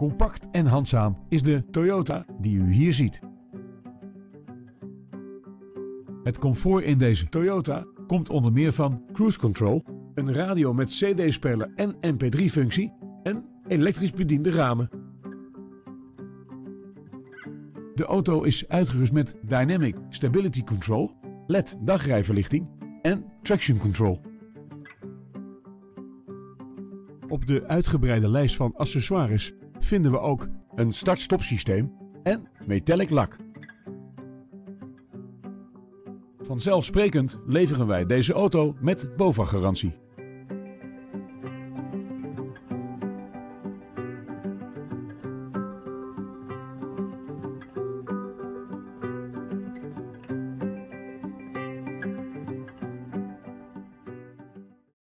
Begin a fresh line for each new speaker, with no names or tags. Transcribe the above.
Compact en handzaam is de Toyota die u hier ziet. Het comfort in deze Toyota komt onder meer van cruise control, een radio met CD-speler en MP3-functie en elektrisch bediende ramen. De auto is uitgerust met Dynamic Stability Control, LED dagrijverlichting en Traction Control. Op de uitgebreide lijst van accessoires vinden we ook een start-stop systeem en metallic lak. Vanzelfsprekend leveren wij deze auto met BOVAG-garantie.